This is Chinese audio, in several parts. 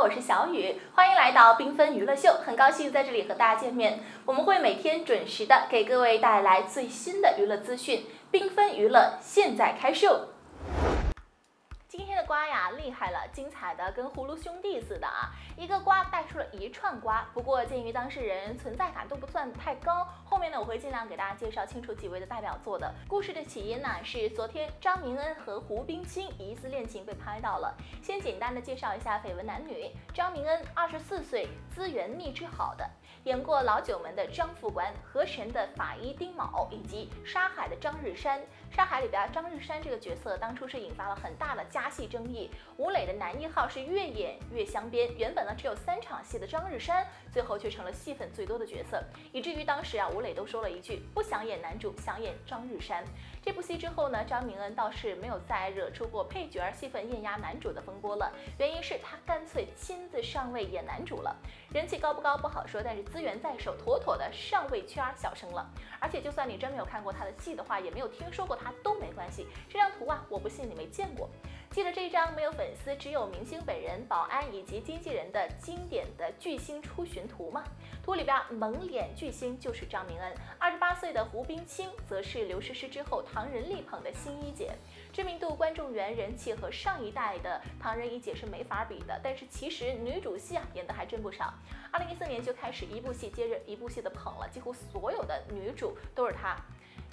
我是小雨，欢迎来到缤纷娱乐秀，很高兴在这里和大家见面。我们会每天准时的给各位带来最新的娱乐资讯，缤纷娱乐现在开秀。今天的瓜呀，厉害了，精彩的跟葫芦兄弟似的啊！一个瓜带出了一串瓜，不过鉴于当事人存在感都不算太高，后面呢我会尽量给大家介绍清楚几位的代表作的。故事的起因呢是昨天张明恩和胡冰卿疑似恋情被拍到了。先简单的介绍一下绯闻男女：张明恩，二十四岁，资源蜜汁好的。演过《老九门》的张副官，《河神》的法医丁卯，以及《沙海》的张日山。《沙海》里边张日山这个角色，当初是引发了很大的加戏争议。吴磊的男一号是越演越镶边，原本呢只有三场戏的张日山，最后却成了戏份最多的角色，以至于当时啊吴磊都说了一句不想演男主，想演张日山。这部戏之后呢，张明恩倒是没有再惹出过配角儿戏份艳压男主的风波了，原因是他干脆亲自上位演男主了。人气高不高不好说，但是资源在手，妥妥的上位圈小生了。而且就算你真没有看过他的戏的话，也没有听说过他都没关系。这张图啊，我不信你没见过。记得这张没有粉丝，只有明星本人、保安以及经纪人的经典的巨星出巡图吗？图里边蒙脸巨星就是张明恩，二十八岁的胡冰卿则是刘诗诗之后唐人力捧的新一姐，知名度、观众缘、人气和上一代的唐人一姐是没法比的。但是其实女主戏啊演的还真不少，二零一四年就开始一部戏接着一部戏的捧了，几乎所有的女主都是她。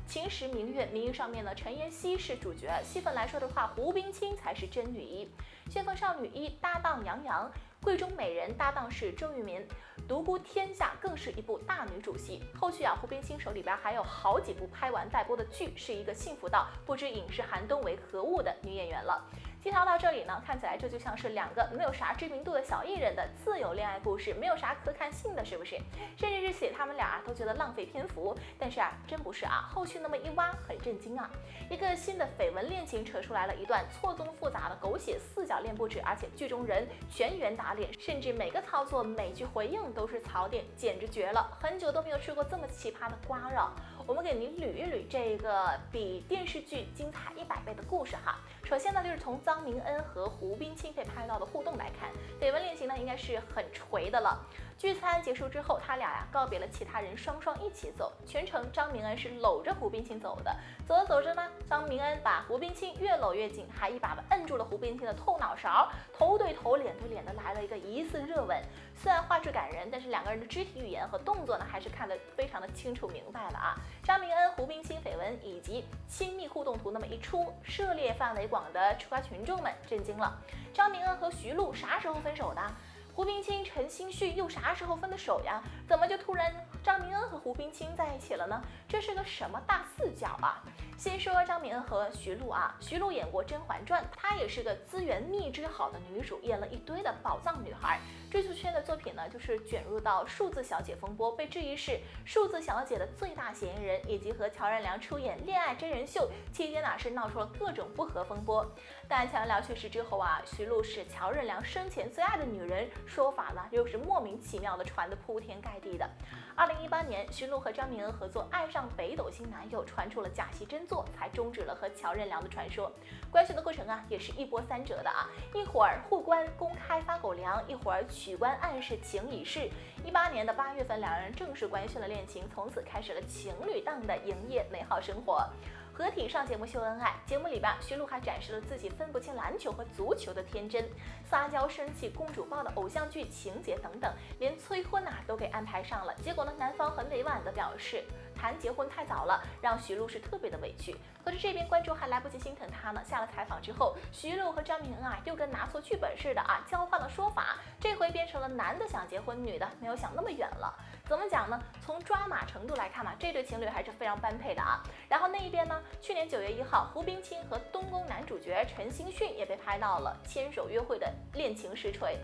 秦时明月，名义上面呢，陈妍希是主角，戏份来说的话，胡冰卿才是真女一。旋风少女一搭档杨洋，贵中美人搭档是周渝民，独孤天下更是一部大女主戏。后续啊，胡冰卿手里边还有好几部拍完待播的剧，是一个幸福到不知影视寒冬为何物的女演员了。介绍到这里呢，看起来这就像是两个没有啥知名度的小艺人的自由恋爱故事，没有啥可看性的，是不是？甚至是写他们俩都觉得浪费篇幅。但是啊，真不是啊，后续那么一挖，很震惊啊！一个新的绯闻恋情扯出来了一段错综复杂的狗血四角恋不止，而且剧中人全员打脸，甚至每个操作每句回应都是槽点，简直绝了！很久都没有吃过这么奇葩的瓜了。我们给您捋一捋这个比电视剧精彩一百倍的故事哈。首先呢，就是从张明恩和胡冰卿被拍到的互动来看，绯闻恋情呢应该是很锤的了。聚餐结束之后，他俩呀告别了其他人，双双一起走。全程张明恩是搂着胡冰卿走的。走着走着呢，张明恩把胡冰卿越搂越紧，还一把把摁住了胡冰卿的后脑勺，头对头、脸对脸的来了一个疑似热吻。虽然画质感人，但是两个人的肢体语言和动作呢，还是看得非常的清楚明白了啊。张明恩、以及亲密互动图那么一出，涉猎范围广的吃瓜群众们震惊了。张明恩和徐璐啥时候分手的？胡冰卿、陈星旭又啥时候分的手呀？怎么就突然张明恩和胡冰卿在一起了呢？这是个什么大四角啊？先说张明恩和徐璐啊，徐璐演过《甄嬛传》，她也是个资源蜜汁好的女主，演了一堆的宝藏女孩。追求圈的作品呢，就是卷入到数字小姐风波，被质疑是数字小姐的最大嫌疑人，以及和乔任梁出演恋爱真人秀期间呢，是闹出了各种不和风波。但乔任梁去世之后啊，徐璐是乔任梁生前最爱的女人，说法呢又是莫名其妙的传得铺天盖地的。二零一八年，徐璐和张铭恩合作《爱上北斗星男友》，传出了假戏真做，才终止了和乔任梁的传说。官宣的过程啊，也是一波三折的啊，一会儿互关公开发狗粮，一会儿取关暗示情已逝。一八年的八月份，两人正式官宣了恋情，从此开始了情侣档的营业美好生活。合体上节目秀恩爱，节目里边徐璐还展示了自己分不清篮球和足球的天真，撒娇生气、公主抱的偶像剧情节等等，连催婚呐都给安排上了。结果呢，男方很委婉的表示。谈结婚太早了，让徐璐是特别的委屈。可是这边观众还来不及心疼她呢。下了采访之后，徐璐和张明恩啊，又跟拿错剧本似的啊，交换了说法。这回变成了男的想结婚，女的没有想那么远了。怎么讲呢？从抓马程度来看嘛，这对情侣还是非常般配的啊。然后那一边呢，去年九月一号，胡冰卿和东宫男主角陈星迅也被拍到了牵手约会的恋情实锤。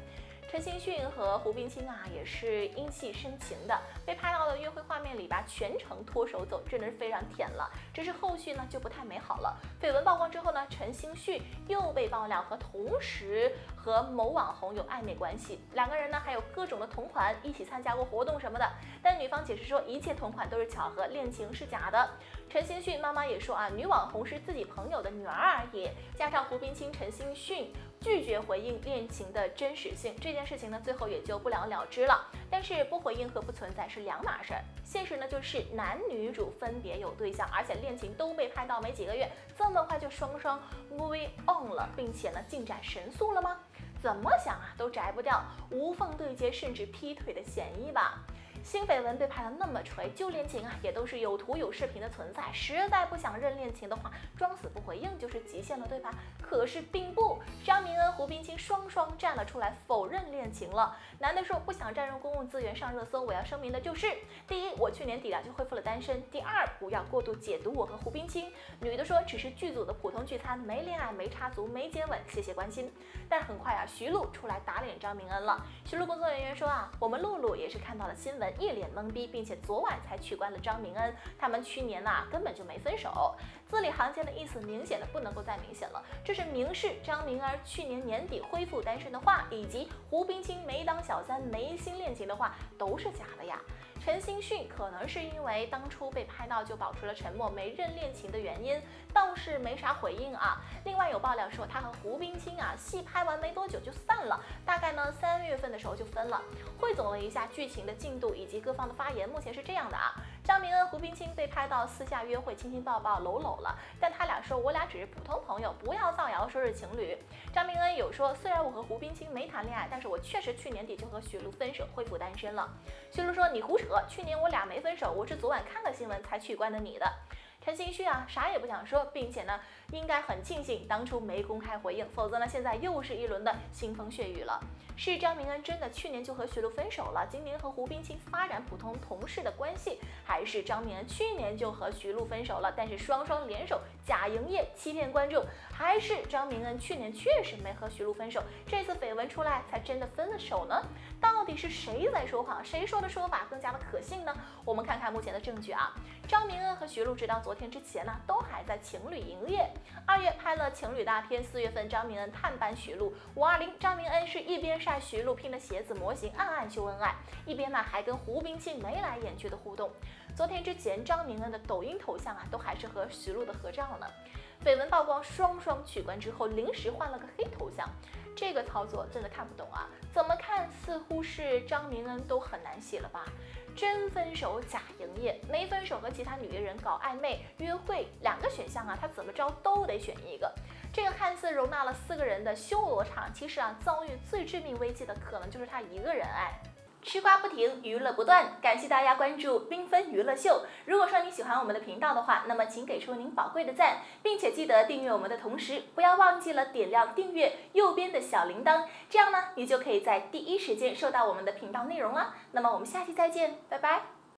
陈星迅和胡冰卿啊，也是因戏生情的，被拍到的约会画面里吧，全程脱手走，真的是非常甜了。只是后续呢就不太美好了。绯闻曝光之后呢，陈星迅又被爆料和同时和某网红有暧昧关系，两个人呢还有各种的同款，一起参加过活动什么的。但女方解释说，一切同款都是巧合，恋情是假的。陈星迅妈妈也说啊，女网红是自己朋友的女儿而已。加上胡冰卿、陈星迅拒绝回应恋情的真实性，这件事情呢，最后也就不了了之了。但是不回应和不存在是两码事儿。现实呢，就是男女主分别有对象，而且恋情都被拍到没几个月，这么快就双双 moving on 了，并且呢，进展神速了吗？怎么想啊，都摘不掉无缝对接甚至劈腿的嫌疑吧。新绯闻被拍的那么锤，旧恋情啊也都是有图有视频的存在。实在不想认恋情的话，装死不回应就是极限了，对吧？可是并不，张明恩、胡冰卿双双站了出来否认恋情了。男的说不想占用公共资源上热搜，我要声明的就是：第一，我去年底啊就恢复了单身；第二，不要过度解读我和胡冰卿。女的说只是剧组的普通聚餐，没恋爱，没插足，没接吻，谢谢关心。但很快啊，徐璐出来打脸张明恩了。徐璐工作人员说啊，我们露露也是看到了新闻。一脸懵逼，并且昨晚才取关了张明恩。他们去年呐根本就没分手。字里行间的意思明显的不能够再明显了，这是明示张明儿去年年底恢复单身的话，以及胡冰卿没当小三没新恋情的话都是假的呀。陈星迅可能是因为当初被拍到就保持了沉默，没认恋情的原因，倒是没啥回应啊。另外有爆料说他和胡冰卿啊戏拍完没多久就散了，大概呢三月份的时候就分了。汇总了一下剧情的进度以及各方的发言，目前是这样的啊。张明恩、胡冰卿被拍到私下约会，亲亲抱抱、搂搂了，但他俩说我俩只是普通朋友，不要造谣说是情侣。张明恩有说，虽然我和胡冰卿没谈恋爱，但是我确实去年底就和徐璐分手，恢复单身了。徐璐说你胡扯。去年我俩没分手，我是昨晚看了新闻才取关的你的。陈星旭啊，啥也不想说，并且呢，应该很庆幸当初没公开回应，否则呢，现在又是一轮的腥风血雨了。是张明恩真的去年就和徐璐分手了，今年和胡冰卿发展普通同事的关系，还是张明恩去年就和徐璐分手了，但是双双联手假营业欺骗观众，还是张明恩去年确实没和徐璐分手，这次绯闻出来才真的分了手呢？到底是谁在说谎？谁说的说法更加的可信呢？我们看看目前的证据啊，张明恩和徐璐直到昨天之前呢，都还在情侣营业，二月拍了情侣大片，四月份张明恩探班徐璐，五二零张明恩是一边晒。徐璐拼的鞋子模型暗暗秀恩爱，一边呢还跟胡冰卿眉来眼去的互动。昨天之前，张明恩的抖音头像啊都还是和徐璐的合照呢。绯闻曝光，双双取关之后，临时换了个黑头像，这个操作真的看不懂啊！怎么看似乎是张明恩都很难洗了吧？真分手假营业，没分手和其他女艺人搞暧昧约会，两个选项啊，他怎么着都得选一个。这个看似容纳了四个人的修罗场，其实啊，遭遇最致命危机的可能就是他一个人。哎，吃瓜不停，娱乐不断，感谢大家关注缤纷娱乐秀。如果说你喜欢我们的频道的话，那么请给出您宝贵的赞，并且记得订阅我们的同时，不要忘记了点亮订阅右边的小铃铛，这样呢，你就可以在第一时间收到我们的频道内容了。那么我们下期再见，拜拜。